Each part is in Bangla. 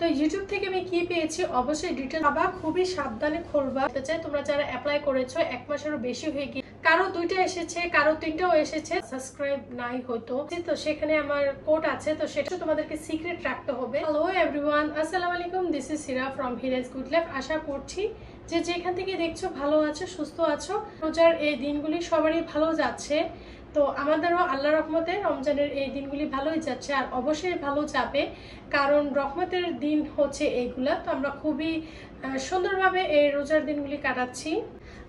তো ইউটিউব থেকে আমি কি পেয়েছি? অবশ্যই ডিটেল আবার খুবই সাবধানে খুলবা। চাই, তোমরা যারা অ্যাপ্লাই করেছ, এক মাসেরও বেশি হয়ে গিয়ে কারও দুইটা এসেছে, কারও তিনটাও এসেছে সাবস্ক্রাইব নাই হতো তো সেখানে আমার কোড আছে, তো সেটা তোমাদেরকে সিক্রেট রাখতে হবে। হ্যালো এভরিওয়ান আসসালামু আলাইকুম this is Sira from Hira's good life আশা করছি যে যেখান থেকে দেখছ, ভালো আছো, সুস্থ আছো। রোজার এই দিনগুলি সবারই ভালো যাচ্ছে। তো আমাদেরও আল্লাহ রহমতে রমজানের এই দিনগুলি ভালোই যাচ্ছে আর অবশ্যই ভালো যাবে, কারণ রহমতের দিন হচ্ছে এইগুলা। তো আমরা খুবই সুন্দরভাবে এই রোজার দিনগুলি কাটাচ্ছি।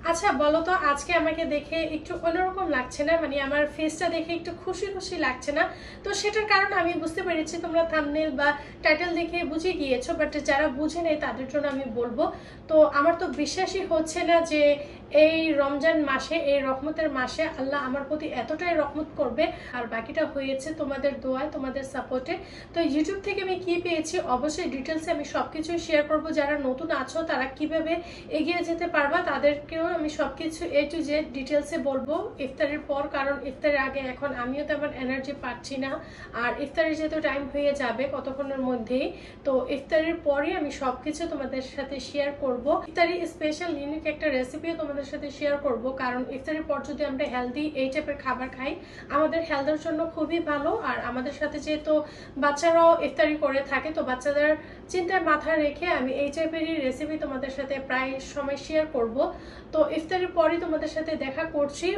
আচ্ছা বলো তো, আজকে আমাকে দেখে একটু অন্যরকম লাগছে না? মানে আমার ফেসটা দেখে একটু খুশি খুশি লাগছে না? তো সেটার কারণ আমি বুঝতে পেরেছি তোমরা থামনেল বা টাইটেল দেখে বুঝে গিয়েছো বাট যারা বুঝে নেই তাদের জন্য আমি বলব। তো আমার তো বিশ্বাসই হচ্ছে না যে এই রমজান মাসে, এই রহমতের মাসে আল্লাহ আমার প্রতি এতটাই রহমত করবে। আর বাকিটা হয়েছে তোমাদের দোয়ায়, তোমাদের সাপোর্টে তো ইউটিউব থেকে আমি কি পেয়েছি? অবশ্যই ডিটেলসে আমি সব কিছুই শেয়ার করব। যারা নতুন আছো, তারা কীভাবে এগিয়ে যেতে পারবা, তাদেরকেও আমি সব কিছু এ টু জেড ডিটেলসে বলব। ইফতারের পর, কারণ ইফতারের আগে এখন আমিও তেমন এনার্জি পাচ্ছি না। আর ইফতারের যেহেতু টাইম হয়ে যাবে কতক্ষণের মধ্যেই, তো ইফতারের পরে আমি সব কিছু তোমাদের সাথে শেয়ার করব। ইফতারি স্পেশাল ইউনিক একটা রেসিপিও তোমাদের সাথে শেয়ার করব। কারণ ইফতারের পর যদি আমরা হেলদি এই টাইপের খাবার খাই, আমাদের হেলথের জন্য খুবই ভালো। আর আমাদের সাথে যেহেতু বাচ্চারাও ইফতারি করে থাকে, তো বাচ্চাদের চিন্তায় মাথা রেখে আমি এই টাইপেরই রেসিপি তোমাদের সাথে প্রায় সময় শেয়ার করব। তো ইফতারের পরই তোমাদের সাথে দেখা করছি।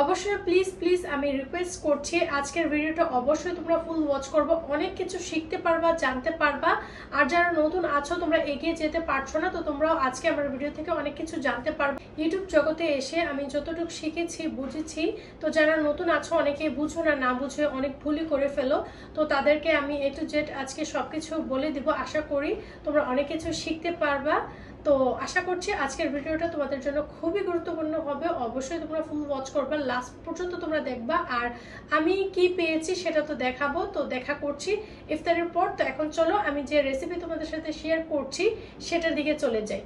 অবশ্যই প্লিজ প্লিজ আমি রিকোয়েস্ট করছি। আজকের ভিডিওটা অবশ্যই তোমরা ফুল ওয়াচ করব। অনেক কিছু শিখতে পারবা, জানতে পারবা। আর যারা নতুন আছো, তোমরা এগিয়ে যেতে পারছ না, তো তোমরাও আজকে আমার ভিডিও থেকে অনেক কিছু জানতে পারবে। ইউটিউব জগতে এসে আমি যতটুকু শিখেছি, বুঝেছি। তো যারা নতুন আছো অনেকে বুঝো না না বুঝে অনেক ভুলই করে ফেলো। তো তাদেরকে আমি এ টু জেড আজকে সবকিছু বলে দিব, আশা করি তোমরা অনেক কিছু শিখতে পারবা। তো আশা করছি আজকের ভিডিওটা তোমাদের জন্য খুবই গুরুত্বপূর্ণ হবে। অবশ্যই তোমরা ফুল ওয়াচ করবে। লাস্ট পর্যন্ত তোমরা দেখবা। আর আমি কি পেয়েছি সেটা তো দেখাবো। তো দেখা করছি ইফতারের পর। তো এখন চলো আমি যে রেসিপি তোমাদের সাথে শেয়ার করছি, সেটার দিকে চলে যাই।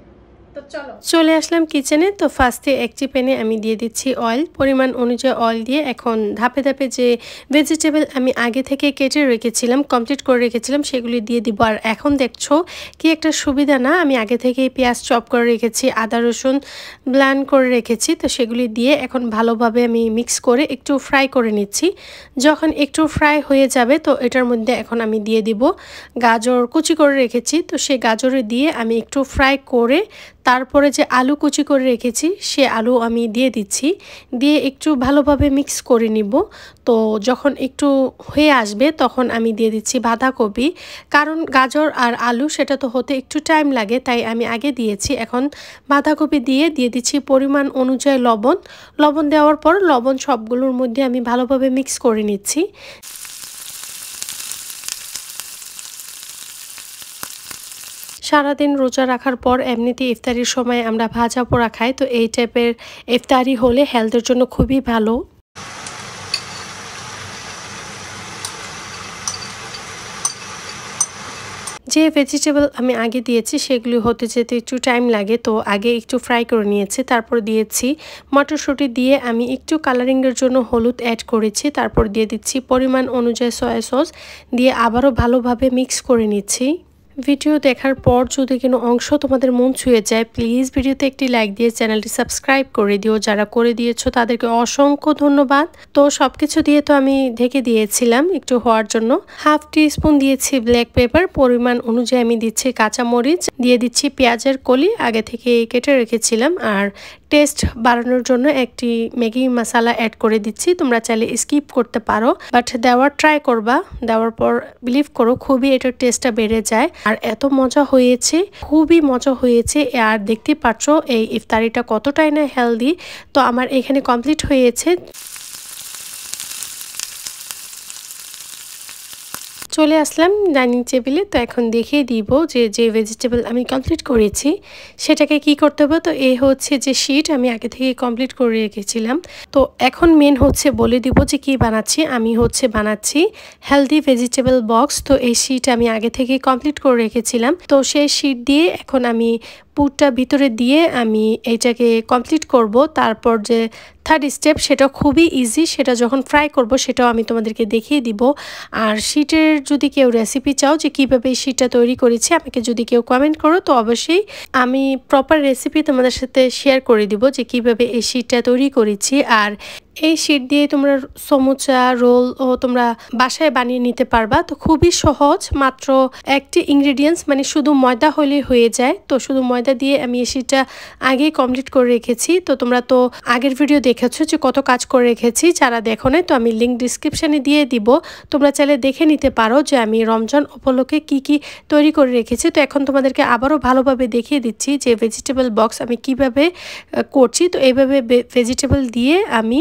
চলে। আসলাম কিচেনে, তো ফার্স্টে একটি প্যানে আমি দিয়ে দিচ্ছি অয়েল পরিমাণ অনুযায়ী অয়েল দিয়ে এখন ধাপে ধাপে যে ভেজিটেবল আমি আগে থেকে কেটে রেখেছিলাম কমপ্লিট করে রেখেছিলাম, সেগুলি দিয়ে দিব। আর এখন দেখছ কি একটা সুবিধা না, আমি আগে থেকে পেঁয়াজ চপ করে রেখেছি, আদা রসুন ব্লান করে রেখেছি, তো সেগুলি দিয়ে এখন ভালোভাবে আমি মিক্স করে একটু ফ্রাই করে নিচ্ছি। যখন একটু ফ্রাই হয়ে যাবে, তো এটার মধ্যে এখন আমি দিয়ে দিব গাজর কুচি করে রেখেছি, তো সেই গাজরে দিয়ে আমি একটু ফ্রাই করে তারপরে যে আলু কুচি করে রেখেছি, সে আলু আমি দিয়ে দিচ্ছি। দিয়ে একটু ভালোভাবে মিক্স করে নিব। তো যখন একটু হয়ে আসবে, তখন আমি দিয়ে দিচ্ছি বাঁধাকপি। কারণ গাজর আর আলু, সেটা তো হতে একটু টাইম লাগে, তাই আমি আগে দিয়েছি। এখন বাঁধাকপি দিয়ে দিয়ে দিচ্ছি পরিমাণ অনুযায়ী লবণ। লবণ দেওয়ার পর লবণ সবগুলোর মধ্যে আমি ভালোভাবে মিক্স করে নিচ্ছি। সারাদিন রোজা রাখার পর এমনিতে ইফতারির সময় আমরা ভাজা পোড়া খাই, তো এই টাইপের ইফতারি হলে হেলথের জন্য খুবই ভালো। যে ভেজিটেবল আমি আগে দিয়েছি, সেগুলি হতে যেতে একটু টাইম লাগে, তো আগে একটু ফ্রাই করে নিয়েছি, তারপর দিয়েছি মটরশুঁটি দিয়ে আমি একটু কালারিংয়ের জন্য হলুদ অ্যাড করেছি, তারপর দিয়ে দিচ্ছি পরিমাণ অনুযায়ী সয়া সস দিয়ে আবারও ভালোভাবে মিক্স করে নিচ্ছি। ভিডিও দেখার পর যদি কোনো অংশ তোমাদের মন ছুঁয়ে যায় প্লিজ ভিডিওতে একটি লাইক দিয়ে চ্যানেলটি সাবস্ক্রাইব করে দিও। যারা করে দিয়েছ তাদেরকে অসংখ্য ধন্যবাদ। তো সব কিছু দিয়ে তো আমি ঢেকে দিয়েছিলাম একটু হওয়ার জন্য। হাফ টি স্পুন দিয়েছি ব্ল্যাক পেপার পরিমাণ অনুযায়ী আমি দিচ্ছি কাঁচামরিচ, দিয়ে দিচ্ছি পেঁয়াজের কলি, আগে থেকে কেটে রেখেছিলাম। আর টেস্ট বাড়ানোর জন্য একটি ম্যাগি মশালা অ্যাড করে দিচ্ছি। তোমরা চাইলে স্কিপ করতে পারো। বাট দেওয়ার ট্রাই করবা। দেওয়ার পর বিলিভ করো, খুবই এটার টেস্টটা বেড়ে যায়। আর এত মজা হয়েছে, খুবই মজা হয়েছে। আর দেখতে পাচ্ছ, এই ইফতারিটা কতটাই না হেলদি তো আমার এখানে কমপ্লিট হয়েছে। চলে আসলাম ডাইনিং টেবিলে, তো এখন দেখিয়ে দিব যে যে ভেজিটেবল আমি কমপ্লিট করেছি, সেটাকে কি করতে হবে? তো এ হচ্ছে যে শিট আমি আগে থেকে কমপ্লিট করে রেখেছিলাম। তো এখন মেন হচ্ছে বলে দিব যে কি বানাচ্ছি। আমি হচ্ছে বানাচ্ছি হেলদি ভেজিটেবল বক্স তো এই শিট আমি আগে থেকে কমপ্লিট করে রেখেছিলাম। তো সেই শিট দিয়ে এখন আমি পুরটা ভিতরে দিয়ে আমি এইটাকে কমপ্লিট করব। তারপর যে থার্ড স্টেপ সেটা খুবই ইজি সেটা যখন ফ্রাই করব সেটাও আমি তোমাদেরকে দেখিয়ে দিব। আর শিটের যদি কেউ রেসিপি চাও যে কীভাবে এই শিটটা তৈরি করেছি, আমাকে যদি কেউ কমেন্ট করো তো অবশ্যই আমি প্রপার রেসিপি তোমাদের সাথে শেয়ার করে দিব যে কীভাবে এই শিটটা তৈরি করেছি। আর এই শিট দিয়ে তোমরা সমুচা, রোল ও তোমরা বাসায় বানিয়ে নিতে পারবা। তো খুবই সহজ, মাত্র একটি ইনগ্রিডিয়েন্টস মানে শুধু ময়দা হলেই হয়ে যায়। তো শুধু ময়দা দিয়ে আমি এই শিটটা আগেই কমপ্লিট করে রেখেছি। তো তোমরা তো আগের ভিডিও দেখেছ যে কত কাজ করে রেখেছি, যারা দেখো না তো আমি লিঙ্ক ডিসক্রিপশানে দিয়ে দিব। তোমরা চাইলে দেখে নিতে পারো যে আমি রমজান উপলক্ষে কি কি তৈরি করে রেখেছি। তো এখন তোমাদেরকে আবারও ভালোভাবে দেখিয়ে দিচ্ছি যে ভেজিটেবল বক্স আমি কীভাবে করছি। তো এইভাবে ভেজিটেবল দিয়ে আমি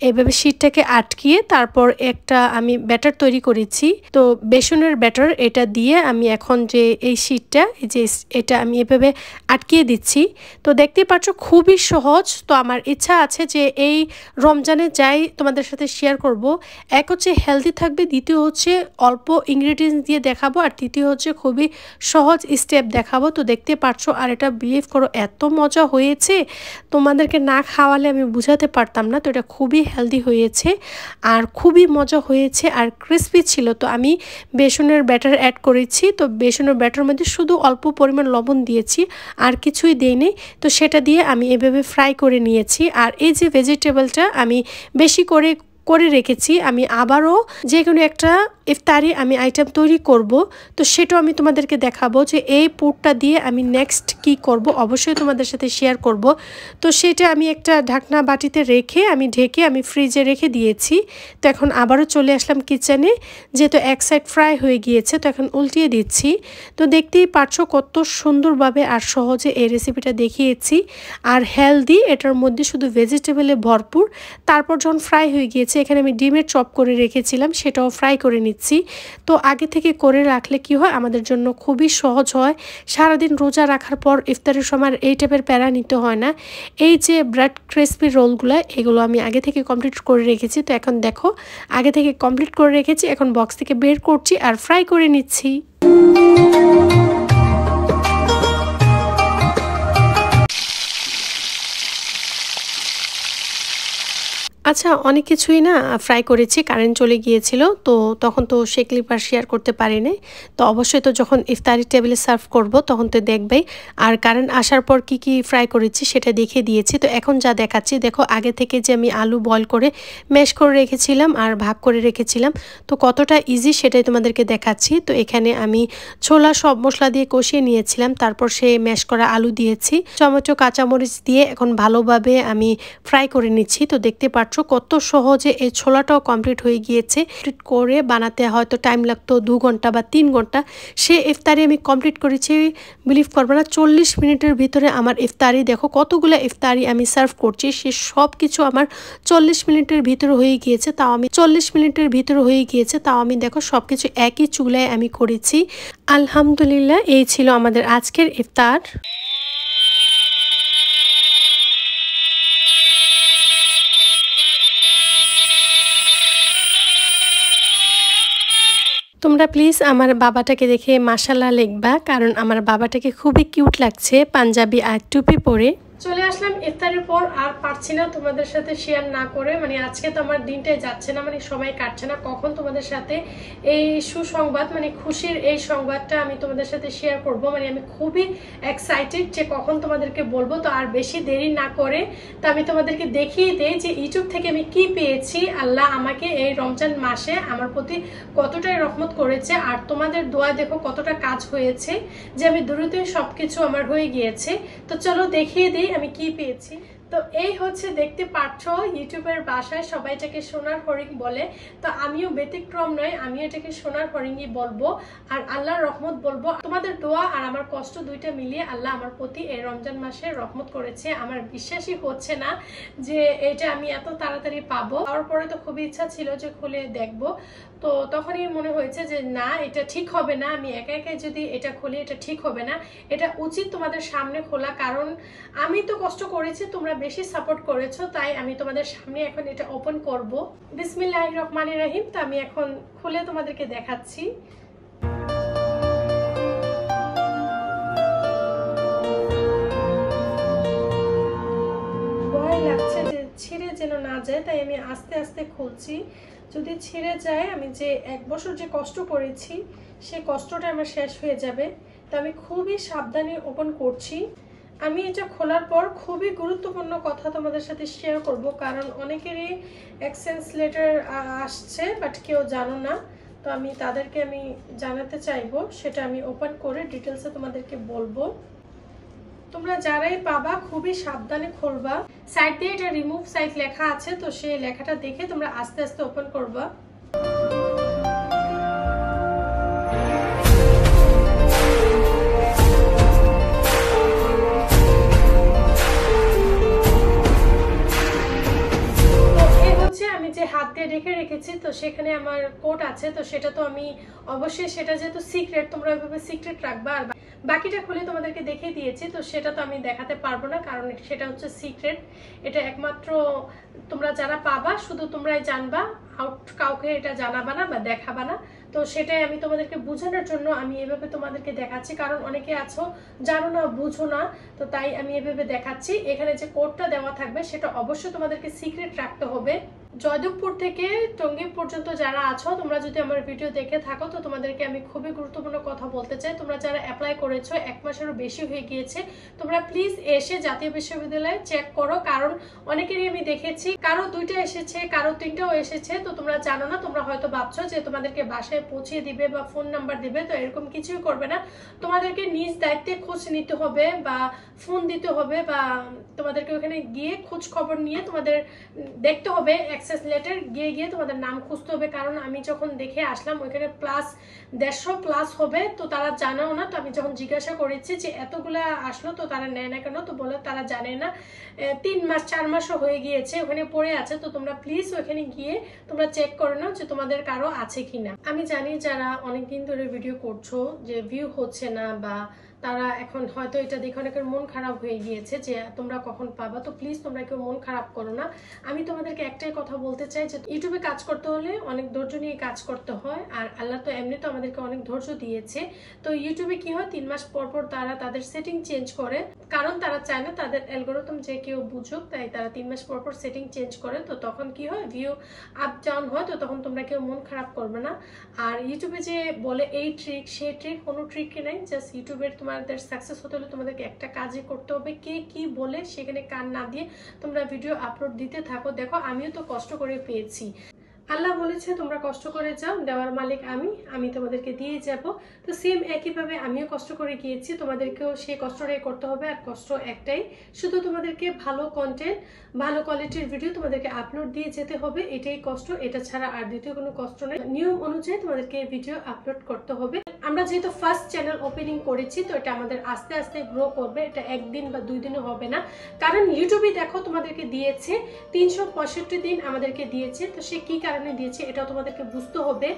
এভাবে শীতটাকে আটকিয়ে তারপর একটা আমি ব্যাটার তৈরি করেছি। তো বেসনের ব্যাটার এটা দিয়ে আমি এখন যে এই শীতটা যে এটা আমি এভাবে আটকিয়ে দিচ্ছি। তো দেখতে পাচ্ছ খুবই সহজ। তো আমার ইচ্ছা আছে যে এই রমজানে যাই তোমাদের সাথে শেয়ার করব। এক হচ্ছে হেলদি থাকবে, দ্বিতীয় হচ্ছে অল্প ইনগ্রিডিয়েন্টস দিয়ে দেখাবো, আর তৃতীয় হচ্ছে খুবই সহজ স্টেপ দেখাবো। তো দেখতে পাচ্ছ আর এটা বিলিভ করো, এত মজা হয়েছে। তোমাদেরকে না খাওয়ালে আমি বুঝাতে পারতাম না। তো এটা খুবই হেলদি হয়েছে আর খুবই মজা হয়েছে আর ক্রিসপি ছিল। তো আমি বেসনের ব্যাটার অ্যাড করেছি। তো বেসনের ব্যাটার মধ্যে শুধু অল্প পরিমাণ লবণ দিয়েছি, আর কিছুই দিইনি। তো সেটা দিয়ে আমি এভাবে ফ্রাই করে নিয়েছি। আর এই যে ভেজিটেবলটা আমি বেশি করে করে রেখেছি, আমি আবারও যে কোনো একটা ইফতারি আমি আইটেম তৈরি করব। তো সেটাও আমি তোমাদেরকে দেখাবো যে এই পুরটা দিয়ে আমি নেক্সট কি করব, অবশ্যই তোমাদের সাথে শেয়ার করব। তো সেটা আমি একটা ঢাকনা বাটিতে রেখে আমি ঢেকে আমি ফ্রিজে রেখে দিয়েছি। তো এখন আবারও চলে আসলাম কিচেনে যেহেতু এক সাইড ফ্রাই হয়ে গিয়েছে, তো এখন উল্টিয়ে দিচ্ছি। তো দেখতেই পারছ কত সুন্দরভাবে আর সহজে এই রেসিপিটা দেখিয়েছি। আর হেলদি এটার মধ্যে শুধু ভেজিটেবলে ভরপুর। তারপর যখন ফ্রাই হয়ে গিয়েছে এখানে আমি ডিমের চপ করে রেখেছিলাম, সেটাও ফ্রাই করে নিচ্ছি। তো আগে থেকে করে রাখলে কি হয়? আমাদের জন্য খুবই সহজ হয়। সারাদিন রোজা রাখার পর ইফতারের সময় এই টাইপের প্যারা নিতে হয় না। এই যে ব্রেড ক্রিসপি রোলগুলো এগুলো আমি আগে থেকে কমপ্লিট করে রেখেছি। তো এখন দেখো, আগে থেকে কমপ্লিট করে রেখেছি, এখন বক্স থেকে বের করছি আর ফ্রাই করে নিচ্ছি। আচ্ছা অনেক কিছুই না ফ্রাই করেছি কারেন্ট চলে গিয়েছিল, তো তখন তো সে ক্লিপ আর শেয়ার করতে পারিনি। তো অবশ্যই তো যখন ইফতারি টেবিলে সার্ভ করব, তখন তো দেখবেই। আর কারেন্ট আসার পর কি কি ফ্রাই করেছি সেটা দেখিয়ে দিয়েছি। তো এখন যা দেখাচ্ছি, দেখো আগে থেকে যে আমি আলু বয়ল করে ম্যাশ করে রেখেছিলাম আর ভাগ করে রেখেছিলাম, তো কতটা ইজি সেটাই তোমাদেরকে দেখাচ্ছি। তো এখানে আমি ছোলা সব মশলা দিয়ে কষিয়ে নিয়েছিলাম, তারপর সে ম্যাশ করা আলু দিয়েছি। টমেটো, কাঁচামরিচ দিয়ে এখন ভালোভাবে আমি ফ্রাই করে নিচ্ছি, তো দেখতে পাচ্ছ কত সহজে এই ছোলাটাও কমপ্লিট হয়ে গিয়েছে। কমপ্লিট করে বানাতে হয়তো টাইম লাগতো দু ঘণ্টা বা তিন ঘণ্টা। সে ইফতারি আমি কমপ্লিট করেছি বিলিভ করব না, চল্লিশ মিনিটের ভিতরে আমার ইফতারি। দেখো কতগুলো ইফতারি আমি সার্ভ করছি, সে সব কিছু আমার চল্লিশ মিনিটের ভিতরে হয়ে গিয়েছে, তাও আমি চল্লিশ মিনিটের ভিতরে হয়ে গিয়েছে, তাও আমি দেখো সব কিছু একই চুলায় আমি করেছি। আলহামদুলিল্লাহ, এই ছিল আমাদের আজকের ইফতার। তোমরা প্লিজ আমার বাবাটাকে দেখে মাসাল্লাহ লিখবা, কারণ আমার বাবাটাকে খুবই কিউট লাগছে, পাঞ্জাবি আর টুপি পরে। চলে আসলাম, ইফতারের পর আর পারছি না তোমাদের সাথে শেয়ার না করে। মানে আজকে তো আমার দিনটাই যাচ্ছে না মানে সময় কাটছে না। কখন তোমাদের সাথে এই সুসংবাদ মানে খুশির এই সংবাদটা আমি তোমাদের সাথে শেয়ার করব? মানে আমি খুবই এক্সাইটেড যে কখন তোমাদেরকে বলব। তো আর বেশি দেরি না করে তো আমি তোমাদেরকে দেখিয়ে দিই যে ইউটিউব থেকে আমি কি পেয়েছি। আল্লাহ আমাকে এই রমজান মাসে আমার প্রতি কতটাই রহমত করেছে। আর তোমাদের দোয়া দেখো কতটা কাজ হয়েছে যে আমি দ্রুতই সব কিছু আমার হয়ে গিয়েছে। তো চলো দেখিয়ে দিই আমি কি পেয়েছি? তো এই হচ্ছে দেখতে পাচ্ছ, ইউটিউবের বাসায় সবাই এটাকে সোনার হরিং বলে। তো আমিও ব্যতিক্রম নয় আমি এটাকে সোনার হরিংই বলব আর আল্লাহর রহমত বলব। তোমাদের দোয়া আর আমার কষ্ট দুইটা মিলিয়ে আল্লাহ আমার প্রতি এই রমজান মাসে রহমত করেছে। আমার বিশ্বাসই হচ্ছে না যে এটা আমি এত তাড়াতাড়ি পাবো। তারপরে তো খুবই ইচ্ছা ছিল যে খুলে দেখব। তো তখনই মনে হয়েছে যে, না, এটা ঠিক হবে না। আমি একা একাই যদি এটা খুলি, এটা ঠিক হবে না। এটা উচিত তোমাদের সামনে খোলা। কারণ আমি তো কষ্ট করেছি, তোমরা বেশি সাপোর্ট করেছ, তাই আমি তোমাদের সামনে এখন এটা ওপেন করব। বিসমিল্লাহ রহমান রাহিম, তো আমি এখন খুলে তোমাদেরকে দেখাচ্ছি। ভয় যে ছিঁড়ে যেন না যায়, তাই আমি আস্তে আস্তে খুলছি। যদি ছিঁড়ে যায়, আমি যে এক বছর যে কষ্ট করেছি, সে কষ্টটা আমার শেষ হয়ে যাবে। তা আমি খুবই সাবধানে ওপেন করছি। আমি এটা খোলার পর খুবই গুরুত্বপূর্ণ কথা তোমাদের সাথে শেয়ার করব, কারণ অনেকেরই এক্সচেঞ্জ লেটার আসছে বাট কেউ জানো না। তো আমি তাদেরকে আমি জানাতে চাইব, সেটা আমি ওপেন করে ডিটেলসে তোমাদেরকে বলব। তোমরা যারাই পাবা, খুবই সাবধানে খুলবা। সাইড দিয়ে এটা রিমুভ সাইট লেখা আছে, তো সেই লেখাটা দেখে তোমরা আস্তে আস্তে ওপেন করবা। আমি যে হাত দিয়ে রেখে রেখেছি, তো সেখানে আমার কোড আছে, তো সেটা তো আমি অবশ্যই সেটা যেহেতু সিক্রেট তোমরা ওইভাবে সিক্রেট রাখবা আর বাকিটা খুলে তোমাদেরকে দেখিয়ে দিয়েছি, তো সেটা তো আমি দেখাতে পারব না, কারণ সেটা হচ্ছে সিক্রেট এটা একমাত্র তোমরা যারা পাবা, শুধু তোমরাই জানবা আউট কাউকে এটা জানাবা না বা দেখাবা না। তো সেটাই আমি তোমাদেরকে বোঝানোর জন্য আমি এভাবে তোমাদেরকে দেখাচ্ছি, কারণ অনেকে আছো, জানো না, বুঝো না, তো তাই আমি এভাবে দেখাচ্ছি। এখানে যে কোডটা দেওয়া থাকবে, সেটা অবশ্যই তোমাদেরকে সিক্রেট রাখতে হবে। জয়দেবপুর থেকে টঙ্গী পর্যন্ত যারা আছো, তোমরা যদি আমার ভিডিও দেখে থাকো, তো তোমাদেরকে আমি খুবই গুরুত্বপূর্ণ কথা বলতে চাই। তোমরা যারা অ্যাপ্লাই করেছ, এক মাসেরও বেশি হয়ে গিয়েছে, তোমরা প্লিজ এসে জাতীয় বিশ্ববিদ্যালয়ে চেক করো, কারণ অনেকেরই আমি দেখেছি, কারও দুইটা এসেছে, কারও তিনটাও এসেছে, তো তোমরা জানো না, তোমরা হয়তো ভাবছ যে তোমাদেরকে বাসায় পৌঁছিয়ে দিবে বা ফোন নাম্বার দিবে, তো এরকম কিছুই করবে না। তোমাদেরকে নিজ দায়িত্বে খোঁজ নিতে হবে বা ফোন দিতে হবে বা তোমাদেরকে ওখানে গিয়ে খোঁজ খবর নিয়ে তোমাদের দেখতে হবে অ্যাক্সেস লেটার গিয়ে গিয়ে তোমাদের নাম খুঁজতে হবে। কারণ আমি যখন দেখে আসলাম ওইখানে প্লাস দেড়শো প্লাস হবে, তো তারা জানাও না। তো আমি যখন জিজ্ঞাসা করেছি যে এতগুলা আসলো, তো তারা নেয় না কেন? তো বলে তারা জানে না। তিন মাস, চার মাসও হয়ে গিয়েছে, ওখানে পড়ে আছে। তো তোমরা প্লিজ ওখানে গিয়ে তোমরা চেক করে নাও যে তোমাদের কারও আছে কিনা। আমি জানি যারা অনেকদিন ধরে ভিডিও করছ যে ভিউ হচ্ছে না বা তারা এখন হয়তো এটা দেখে অনেকের মন খারাপ হয়ে গিয়েছে যে তোমরা কখন পাবা, তো প্লিজ তোমরা কেউ মন খারাপ করো না। আমি তোমাদেরকে একটাই কথা বলতে চাই যে ইউটিউবে কাজ করতে হলে অনেক ধৈর্য নিয়ে কাজ করতে হয়, আর আল্লাহ তো এমনি তো আমাদেরকে অনেক ধৈর্য দিয়েছে। তো ইউটিউবে কি হয়? তিন মাস পর পর তারা তাদের সেটিং চেঞ্জ করে। কারণ তারা চায় না তাদের অ্যালগোরিদম যে কেউ বুঝুক, তাই তারা তিন মাস পর পর সেটিং চেঞ্জ করে। তো তখন কি হয়? ভিউ আপ ডাউন হয়, তো তখন তোমরা কেউ মন খারাপ করবে না। আর ইউটিউবে যে বলে এই ট্রিক সেই ট্রিক কোনো ট্রিকই নাই। জাস্ট ইউটিউবের তোমাদের সাকসেস হতে হলে তোমাদেরকে একটা কাজই করতে হবে। কে কি বলে সেখানে কান না দিয়ে তোমরা ভিডিও আপলোড দিতে থাকো। দেখো, আমিও তো কষ্ট করে পেয়েছি। আল্লাহ বলেছে, তোমরা কষ্ট করে যাও, দেওয়ার মালিক আমি আমি তোমাদেরকে দিয়ে যাব। তো সেম একইভাবে আমিও কষ্ট করে গিয়েছি, তোমাদেরকেও সেই কষ্টটাই করতে হবে, আর কষ্ট একটাই, শুধু তোমাদেরকে ভালো কন্টেন্ট ভালো কোয়ালিটির ভিডিও তোমাদেরকে আপলোড দিয়ে যেতে হবে, এটাই কষ্ট, এটা ছাড়া আর দ্বিতীয় কোনো কষ্ট নেই। নিয়ম অনুযায়ী তোমাদেরকে ভিডিও আপলোড করতে হবে। আমরা যেহেতু ফার্স্ট চ্যানেল ওপেনিং করেছি, তো এটা আমাদের আস্তে আস্তে গ্রো করবে, এটা একদিন বা দুই দিনও হবে না। কারণ ইউটিউবে দেখো তোমাদেরকে দিয়েছে, তিনশো পঁয়ষট্টি দিন আমাদেরকে দিয়েছে, তো সে কি কারণে দিয়েছে এটাও তোমাদেরকে বুঝতে হবে।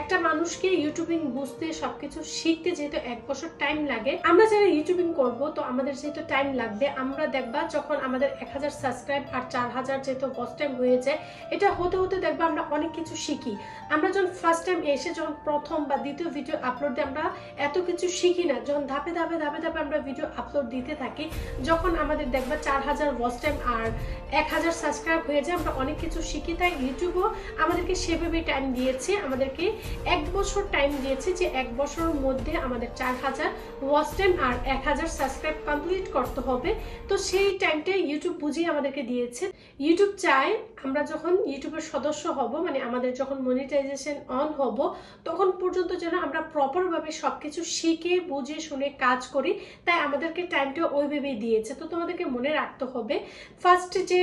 একটা মানুষকে ইউটিউবিং বুঝতে, সবকিছু শিখতে যেহেতু এক বছর টাইম লাগে, আমরা যারা ইউটিউবিং করব, তো আমাদের যেহেতু টাইম লাগবে, আমরা দেখবা যখন আমাদের এক হাজার সাবস্ক্রাইব আর চার হাজার যেহেতু ফার্স্ট টাইম হয়ে যায় এটা হতে হতে দেখবা আমরা অনেক কিছু শিখি। আমরা যখন ফার্স্ট টাইম এসে যখন প্রথম বা দ্বিতীয় ভিডিও আপলোড দিই আমরা এত কিছু শিখি না, যখন ধাপে ধাপে ধাপে ধাপে আমরা ভিডিও আপলোড দিতে থাকি, যখন আমাদের দেখবা চার হাজার ওয়াচ টাইম আর এক হাজার সাবস্ক্রাইব হয়ে যায়, আমরা অনেক কিছু শিখি। তাই ইউটিউবও আমাদেরকে সেভাবে টাইম দিয়েছে, আমাদেরকে এক বছর টাইম দিয়েছে যে এক বছরের মধ্যে আমাদের চার হাজার ওয়াচ টাইম আর এক হাজার সাবস্ক্রাইব কমপ্লিট করতে হবে। তো সেই টাইমটা ইউটিউব বুঝিয়ে আমাদেরকে দিয়েছে। ইউটিউব চায় আমরা যখন ইউটিউবের সদস্য হব মানে আমাদের যখন মনিটাইজেশন অন হব, তখন পর্যন্ত যেন আমরা প্রপারভাবে সব কিছু শিখে, বুঝে, শুনে কাজ করি। তাই আমাদেরকে টাইমটা ওইভাবেই দিয়েছে। তো তোমাদেরকে মনে রাখতে হবে ফার্স্ট যে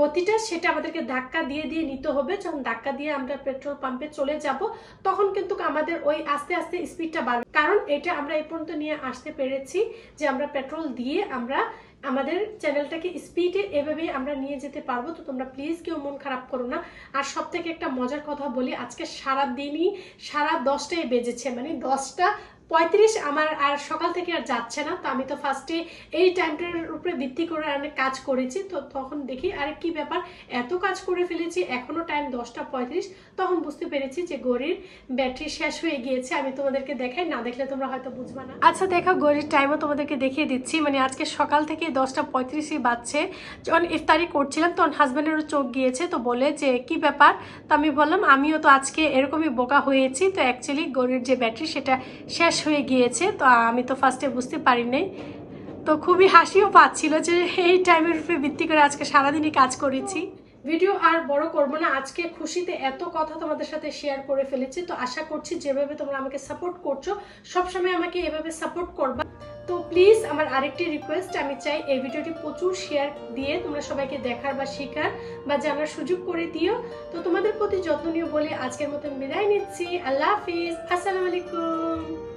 গতিটা, সেটা আমাদেরকে ধাক্কা দিয়ে দিয়ে নিতে হবে। যখন ধাক্কা দিয়ে আমরা পেট্রোল পাম্পে চলে যাব, তখন কিন্তু আমাদের ওই আস্তে আস্তে স্পিডটা বাড়বে। কারণ এটা আমরা এই পর্যন্ত নিয়ে আসতে পেরেছি যে আমরা পেট্রোল দিয়ে আমরা আমাদের চ্যানেলটাকে স্পিডে এভাবেই আমরা নিয়ে যেতে পারব। তো তোমরা প্লিজ কেউ মন খারাপ করো না। আর সব থেকে একটা মজার কথা বলি, আজকে সারা দিনই সারা দশটায় বেজেছে মানে দশটা পঁয়ত্রিশ আমার আর সকাল থেকে আর যাচ্ছে না। তো আমি তো ফার্স্টে এই টাইমটার উপরে ভিত্তি করে অনেক কাজ করেছি। তো তখন দেখি, আরে কি ব্যাপার? এত কাজ করে ফেলেছি এখনও টাইম দশটা পঁয়ত্রিশ। তখন বুঝতে পেরেছি যে ঘড়ির ব্যাটারি শেষ হয়ে গিয়েছে। আমি তোমাদেরকে দেখাই, না দেখলে তোমরা হয়তো বুঝবে না। আচ্ছা দেখো, ঘড়ির টাইমও তোমাদেরকে দেখিয়ে দিচ্ছি। মানে আজকে সকাল থেকে দশটা পঁয়ত্রিশই বাজছে। যখন ইফতারি করছিলাম, তখন হাজব্যান্ডেরও চোখ গিয়েছে, তো বলে যে, কি ব্যাপার? তো আমি বললাম, আমিও তো আজকে এরকমই বোকা হয়েছি। তো অ্যাকচুয়ালি ঘড়ির যে ব্যাটারি সেটা শেষ হয়ে গিয়েছে, তো আমি তো ফার্স্টে বুঝতে পারি নাই। তো খুবই হাসিও পাচ্ছিল যে এই টাইমের উপরে ভিত্তি করে আজকে সারাদিনই কাজ করেছি। ভিডিও আর বড় করব না, আজকে খুশিতে এত কথা তোমাদের সাথে শেয়ার করে ফেলেছি, তো আশা করছি যেভাবে তোমরা আমাকে সাপোর্ট করছ, সবসময় আমাকে এভাবে সাপোর্ট করবা। তো প্লিজ আমার আরেকটি রিকোয়েস্ট আমি চাই এই ভিডিওটি প্রচুর শেয়ার দিয়ে তোমরা সবাইকে দেখার বা শেখার বা জানার সুযোগ করে দিও। তো তোমাদের প্রতি যত্ন নিয়ে বলে আজকের মতন বিদায় নিচ্ছি। আল্লাহ হাফিজ। আসসালামু আলাইকুম।